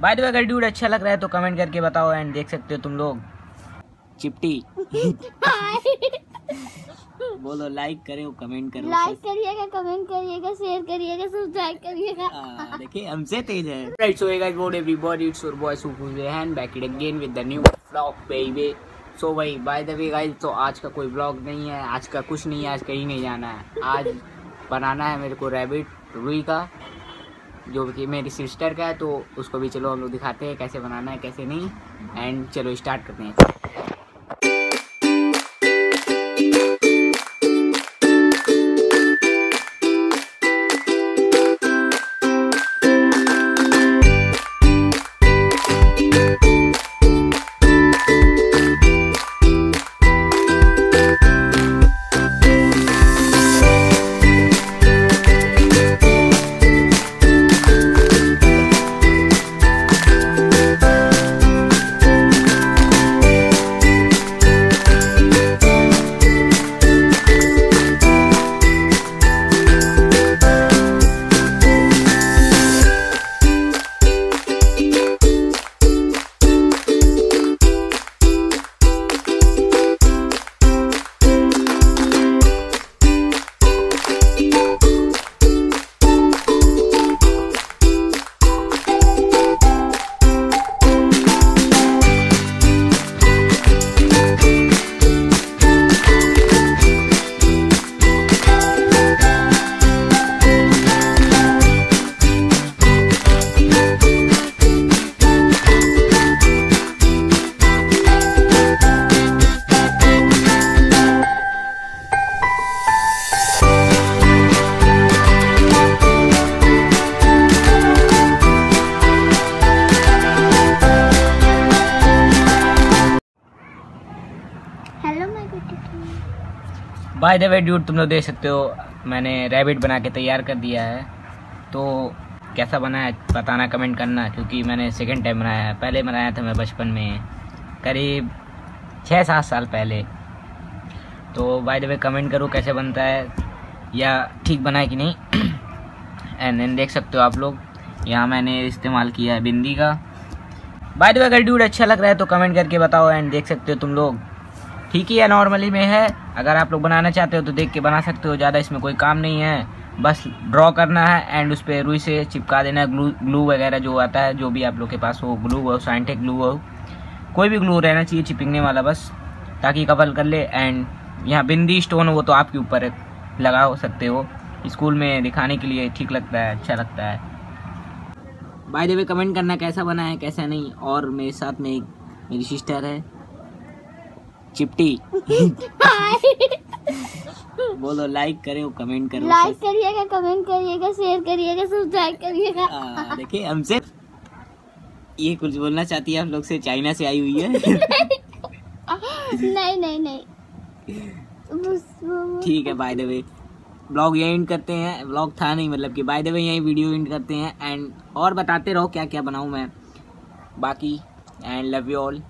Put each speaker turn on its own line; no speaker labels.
Bye the वे अगर dude अच्छा लग रहा है तो कमेंट करके बताओ एंड देख सकते हो तुम लोग। चिपटी। बोलो लाइक करो कमेंट करो।
लाइक करिएगा कमेंट करिएगा शेयर करिएगा सब्सक्राइब करिएगा।
देखिए हमसे तेज है। Right so guys good everybody it's your boy Sukoon Rehan back it again with the new vlog baby so भाई बाय द वे गाइस तो आज का कोई व्लॉग नहीं है आज का कुछ नहीं है आज कहीं नहीं जाना है। आज बनाना है मेरे को रैबिट रुई का। जो कि मेरी सिस्टर का है तो उसको भी चलो हम लोग दिखाते हैं कैसे बनाना है, कैसे नहीं। एंड चलो स्टार्ट करते हैं। बाय द वे ड्यूट तुम लोग देख सकते हो, मैंने रैबिट बना के तैयार कर दिया है। तो कैसा बना है, बताना कमेंट करना, क्योंकि मैंने सेकंड टाइम बनाया है। पहले बनाया था मैं बचपन में, करीब छः सात साल पहले। तो बाय द वे कमेंट करो कैसे बनता है, या ठीक बना है कि नहीं। एंड देन देख सकते हो आप लोग, यहाँ मैंने इस्तेमाल किया है बिंदी का। बाय द वे अगर ड्यूड अच्छा लग रहा है तो कमेंट करके बताओ एंड देख सकते हो तुम लोग। ठीक ही है नॉर्मली में है। अगर आप लोग बनाना चाहते हो तो देख के बना सकते हो ज़्यादा इसमें कोई काम नहीं है। बस ड्रॉ करना है एंड उस पर रुई से चिपका देना है ग्लू ग्लू वगैरह जो आता है जो भी आप लोग के पास हो ग्लू हो साइंटिक ग्लू हो। कोई भी ग्लू रहना चाहिए चिपकने वाला बस ताकि कवर कर ले एंड यहाँ बिंदी स्टोन हो वो तो आपके ऊपर है, लगा सकते हो। स्कूल में दिखाने के लिए ठीक लगता है अच्छा लगता है। बाय द वे कमेंट करना कैसा बना है कैसा नहीं और मेरे साथ में एक मेरी सिस्टर है। चिपटी। बोलो लाइक करो कमेंट करो।
लाइक करिएगा कमेंट करिएगा शेयर करिएगा सब्सक्राइब करिएगा।
देखिए हमसे ये कुछ बोलना चाहती है हम लोग से चाइना से आई हुई है।
नहीं नहीं नहीं।
ठीक है बाय द वे ब्लॉग यही एंड करते हैं। ब्लॉग था नहीं मतलब कि बाय द वे यही वीडियो एंड करते हैं। एंड और बताते रहो क्या क्या बनाऊँ मैं। बाकी एंड लव यू ऑल